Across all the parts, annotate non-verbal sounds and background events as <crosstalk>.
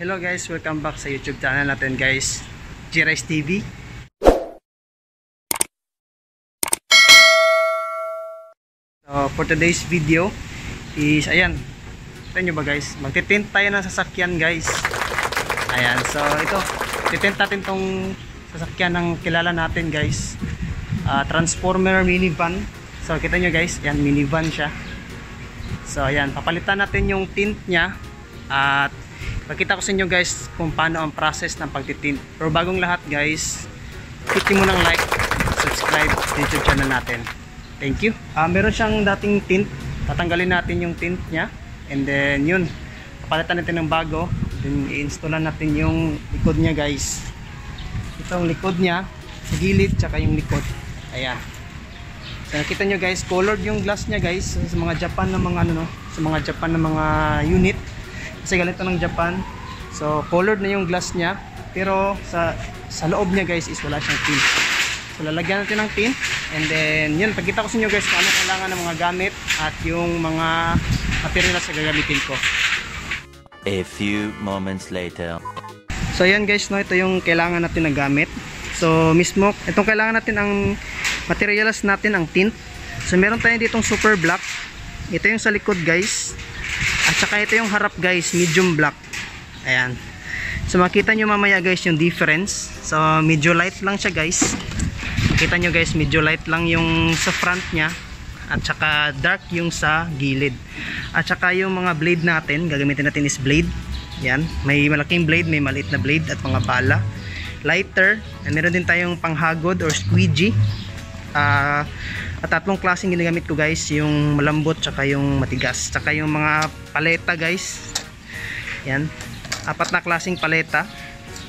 Hello guys, welcome back sa YouTube channel natin guys, G-Rise TV. So for today's video is ayan. Ito nyo ba guys? Magtitint tayo ng sasakyan guys. Ayan, so ito, titint natin tong sasakyan ng kilala natin guys. Ah, Transformer minivan. So kita nyo guys, yan minivan siya. So ayan, papalitan natin yung tint niya at pakita ko sa inyo guys kung paano ang process ng pagtitint. Pero bagong lahat guys, hit mo ng like, subscribe sa YouTube channel natin. Thank you. Ah, meron siyang dating tint. Tatanggalin natin yung tint niya. And then yun, papalitan natin ng bago. Then i-installan natin yung likod niya guys. Itong likod niya, sa gilid tsaka yung likod. Ayan. So, nakita nyo guys, colored yung glass niya guys sa mga Japan ng mga ano no, sa mga Japan ng mga unit. Kasi ganito ng Japan. So, colored na yung glass niya, pero sa sa loob niya guys is wala siyang tint. So, lalagyan natin ng tint and then yun, pagkita ko sa inyo guys kung ano kailangan ng mga gamit at yung mga materials na gagamitin ko. A few moments later. So ayan guys, no, ito yung kailangan natin na gamit. So mismo, itong kailangan natin ang materials natin ang tint. So meron tayo ditong super black. Ito yung sa likod guys. At saka ito yung harap guys, medium black. Ayan. So makita nyo mamaya guys yung difference. So medyo light lang siya guys. Makita nyo guys, medyo light lang yung sa front niya. At saka dark yung sa gilid. At saka yung mga blade natin, gagamitin natin is blade. Yan, may malaking blade, may maliit na blade at mga bala. Lighter, and meron din tayong panghagod or squeegee. Ah, at tatlong klaseng ginagamit ko guys, yung malambot tsaka yung matigas. Tsaka yung mga paleta guys. Yan. Apat na klaseng paleta.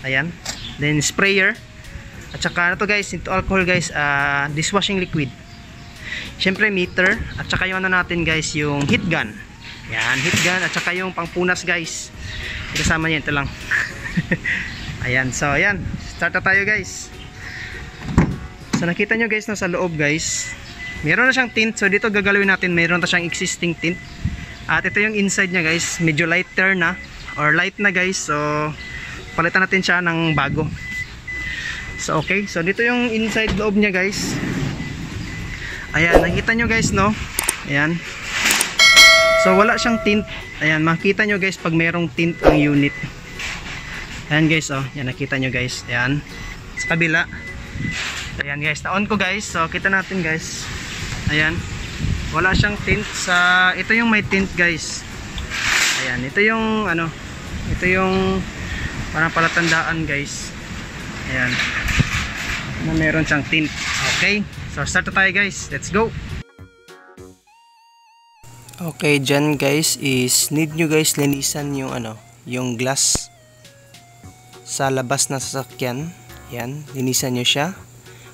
Ayan. Then sprayer. At saka ano to guys, ito alcohol guys, ah, dishwashing liquid. Syempre meter at saka yung ano natin guys, yung heat gun. Yan, heat gun at saka yung pangpunas guys. Kasama niya ito lang. <laughs> ayan, so ayan. Start na tayo guys. So nakita nyo guys na sa loob guys. Meron na siyang tint. So dito gagalawin natin. Meron na siyang existing tint. At ito yung inside niya guys. Medyo lighter na. Or light na guys. So palitan natin siya ng bago. So okay. So dito yung inside loob niya guys. Ayan. Nakita nyo guys no. Ayan. So wala siyang tint. Ayan, makita nyo guys pag mayroong tint ang unit. Ayan guys, oh. Yan nakita nyo guys. Ayan. Sa kabila. Ayan guys, na-on ko guys. So kita natin guys. Ayan. Wala siyang tint sa ito yung may tint guys. Ayan, ito yung ano, ito yung parang palatandaan guys. Ayan. Na meron siyang tint. Okay. So start na tayo guys. Let's go. Okay, dyan guys is need nyo guys linisan yung ano, yung glass sa labas ng sasakyan. Yan, linisan nyo siya.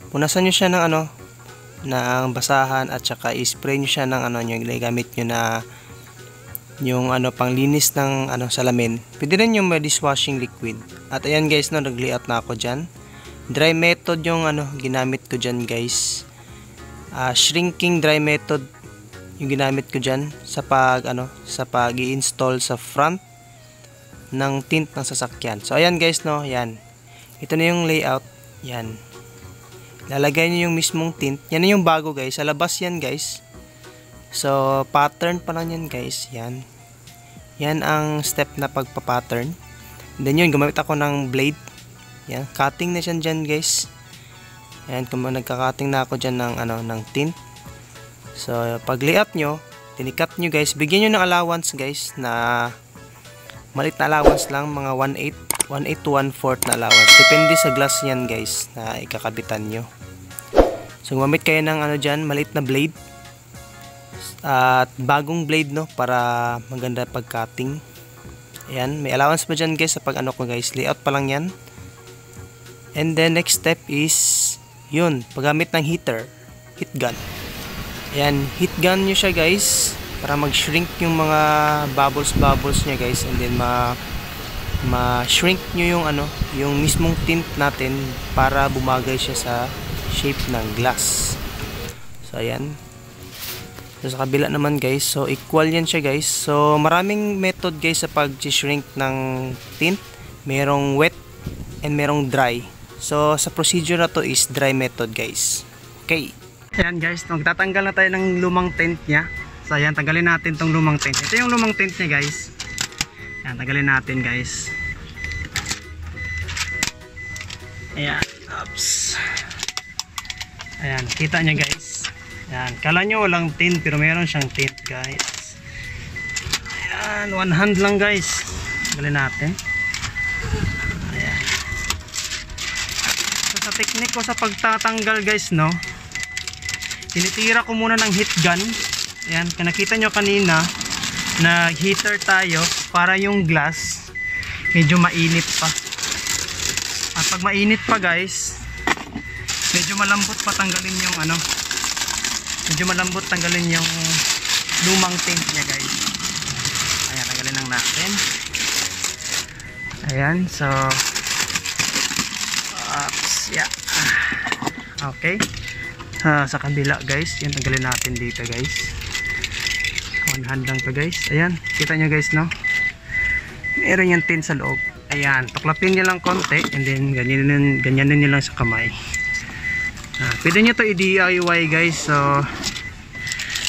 Punasan nyo siya ng ano, ng basahan at saka i-spray nyo siya ng ano, yung gamit nyo na yung ano panglinis ng ano salamin. Pwede rin yung may dishwashing liquid. At ayan guys, no, nag-layout na ako dyan. Dry method yung ano ginamit ko dyan guys. Ah, shrinking dry method yung ginamit ko dyan sa pag ano sa pag i-install sa front ng tint ng sasakyan so ayan guys no yan ito na yung layout yan lalagay nyo yung mismong tint. Yan na yung bago guys. Sa labas yan guys. So pattern pa lang yan guys. Yan. Yan ang step na pagpa-pattern. Then yun gumamit ako ng blade. Yan. Cutting na siya dyan guys. Yan kung nagka-cutting na ako dyan ng ano ng tint. So, pag layout nyo, tinikat nyo guys, bigyan nyo ng allowance guys na malit na allowance lang, mga 1.8, 1.8 to 1.4 na allowance. Depende sa glass yan guys na ikakabitan nyo. So, gumamit kayo ng ano dyan, malit na blade. At bagong blade no, para maganda pag cutting. Ayan, may allowance pa dyan guys sa pag ano ko guys, layout pa lang yan. And then next step is, yun, paggamit ng heater, heat gun. Ayan, heat gun nyo siya guys para mag-shrink yung mga bubbles bubbles niya guys and then ma ma-shrink nyo yung ano, yung mismong tint natin para bumagay siya sa shape ng glass. So ayan. So, sa kabila naman guys, so equal yan siya guys. So maraming method guys sa pag-shrink ng tint. Merong wet and merong dry. So sa procedure na to is dry method guys. Okay. Ayan guys, magtatanggal na tayo ng lumang tint niya. So ayan, tanggalin natin tong lumang tint. Ito yung lumang tint niya guys. Ayan, tanggalin natin guys. Ayan, oops. Ayan, kita niya guys. Ayan, kala nyo walang tint pero meron siyang tint guys. Ayan, one hand lang guys. Tanggalin natin. Ayan. So sa technique ko sa pagtatanggal guys no, tinitira ko muna ng heat gun. Ayan, nakita nyo kanina, na heater tayo para yung glass medyo mainit pa. At pag mainit pa guys, medyo malambot pa tanggalin yung ano, medyo malambot tanggalin yung lumang tint niya guys. Ayan, tanggalin lang natin. Ayan, so Ups, yeah. Okay. Ah, sa kabila guys, yan tanggalin natin dito guys. One hand lang to guys. Ayan, kita nyo guys no. Meron yung tin sa loob. Ayan, tuklapin nyo lang konti and then ganyanin, ganyanin nyo lang sa kamay. Ah, pwede nyo to i-DIY guys. So,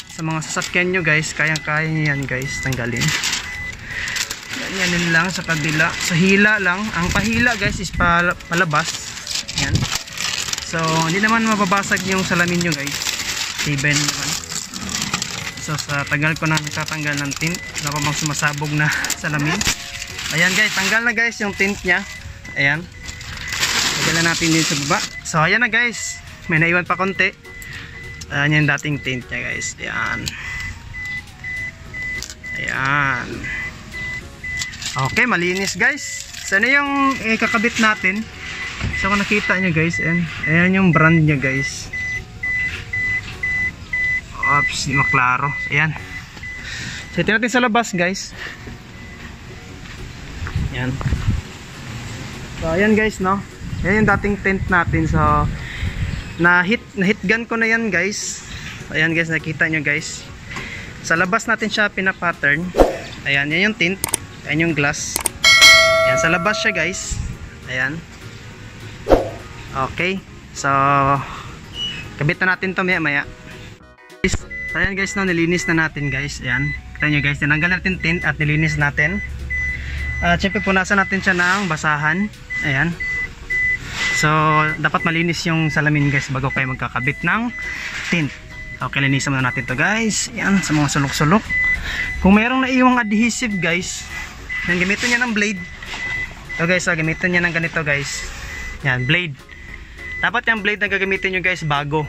sa mga sasakyan nyo guys, kayang-kaya nyo yan guys, tanggalin. Ganyanin lang sa kabila. Sa hila lang. Ang pahila guys is pal palabas. Yan. So, hindi naman mababasag yung salamin nyo guys. Stable naman. So, sa tagal ko na nagtatanggal ng tint, wala pa bang sumasabog na <laughs> salamin. Ayan guys, tanggal na guys yung tint niya. Ayan. Tagalan natin din sa baba. So, ayan na guys. May naiwan pa konti. Ayan yung dating tint niya guys. Ayan. Ayan. Okay, malinis guys. Sana yung eh, kakabit natin. So kung nakita nyo guys, ayan, ayan yung brand niya guys. Oops, di maklaro. Ayan. So ito natin sa labas guys. Ayan. So ayan guys no. Ayan yung dating tent natin. So na hit, na hit gun ko na yan guys. Ayan guys, nakita nyo guys. Sa labas natin siya pina-pattern. Ayan, yan yung tint. Ayan yung glass. Ayan, sa labas siya guys. Ayan. Okay. So, kabit na natin to maya maya. Guys, ayan guys, no, nilinis na natin guys. Ayan. Kita nyo guys, tinanggal natin tint at nilinis natin. At syempre punasan natin siya ng basahan. Ayan. So, dapat malinis yung salamin guys bago kayo magkakabit ng tint. Okay, linisan muna natin to guys. Ayan, sa mga sulok-sulok. Kung mayroong naiwang adhesive guys, yan, gamitin niya ng blade. So guys, so, gamitin niya ng ganito guys. Yan, blade. Dapat yung blade na gagamitin nyo guys bago.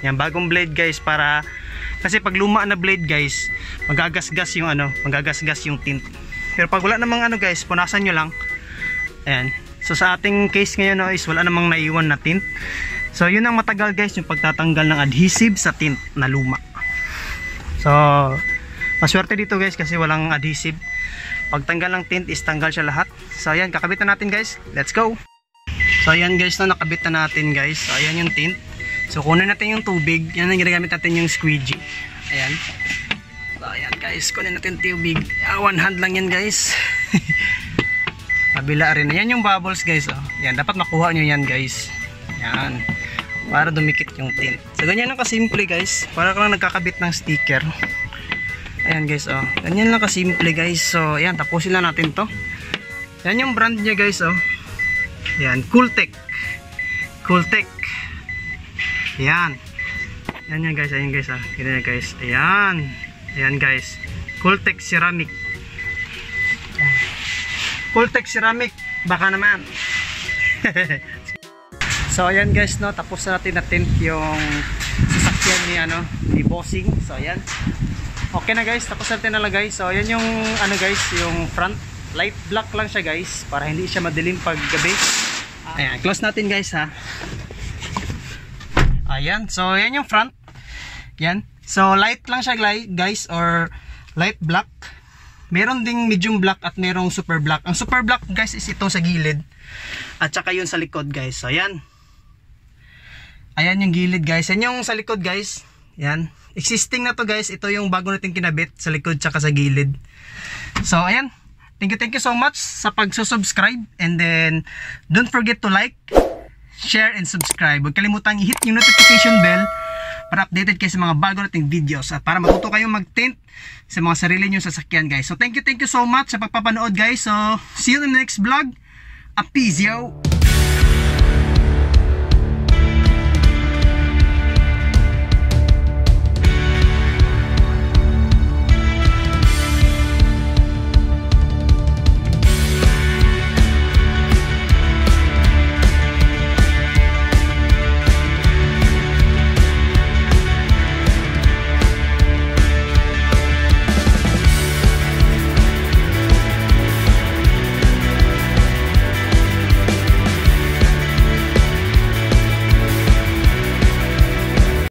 Yan, bagong blade guys para kasi pag luma na blade guys, magagasgas yung ano, magagasgas yung tint. Pero pag wala namang ano guys, punasan nyo lang. Ayan. So sa ating case ngayon no, is wala namang naiwan na tint. So yun ang matagal guys yung pagtatanggal ng adhesive sa tint na luma. So maswerte dito guys kasi walang adhesive. Pagtanggal ng tint is tanggal siya lahat. So ayan, kakabit na natin guys. Let's go! So ayan guys, no, nakabit na natin guys. So ayan yung tint. So kunin natin yung tubig. Yan ang ginagamit natin yung squeegee. Ayan. So ayan guys, kunin natin tubig. Ah, one hand lang yan guys. <laughs> Kabila rin. Ayan yung bubbles guys. Oh. Yan, dapat makuha nyo yan guys. Yan. Para dumikit yung tint. So ganyan lang kasimple guys. Para ka lang nagkakabit ng sticker. Ayan guys. Oh. Ganyan lang kasimple guys. So ayan, tapusin lang natin to. Yan yung brand niya guys. Oh. Yan, Cooltech. Cooltech. Yan. Yan yan guys, ayan guys ah. Yan yan guys. Ayan. Ayan guys. Cooltech ceramic. Ayan. Cooltech ceramic. Baka naman. <laughs> so ayan guys no, tapos na natin na tint yung sasakyan ni ano, ni Bossing. So ayan. Okay na guys, tapos natin nalagay. So ayan yung ano guys, yung front light black lang siya guys para hindi siya madilim pag gabi ayan close natin guys ha ayan so yan yung front yan so light lang siya guys or light black meron ding medium black at merong super black ang super black guys is itong sa gilid at saka yun sa likod guys so yan ayan yung gilid guys yan yung sa likod guys yan existing na to guys. Ito yung bago natin kinabit sa likod tsaka sa gilid. So, ayan. Thank you, thank you so much sa pagsusubscribe. And then, don't forget to like, share, and subscribe. Huwag kalimutang i-hit yung notification bell para updated kayo sa mga bago nating videos at para matuto kayong mag-tint sa mga sarili nyo sasakyan guys. So, thank you, thank you so much sa pagpapanood guys. So, see you in the next vlog. A peace, yo!